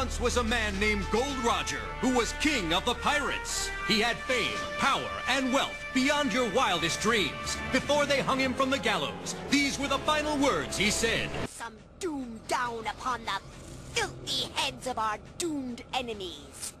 Once was a man named Gold Roger, who was king of the pirates. He had fame, power, and wealth beyond your wildest dreams. Before they hung him from the gallows, these were the final words he said. Some doom down upon the filthy heads of our doomed enemies.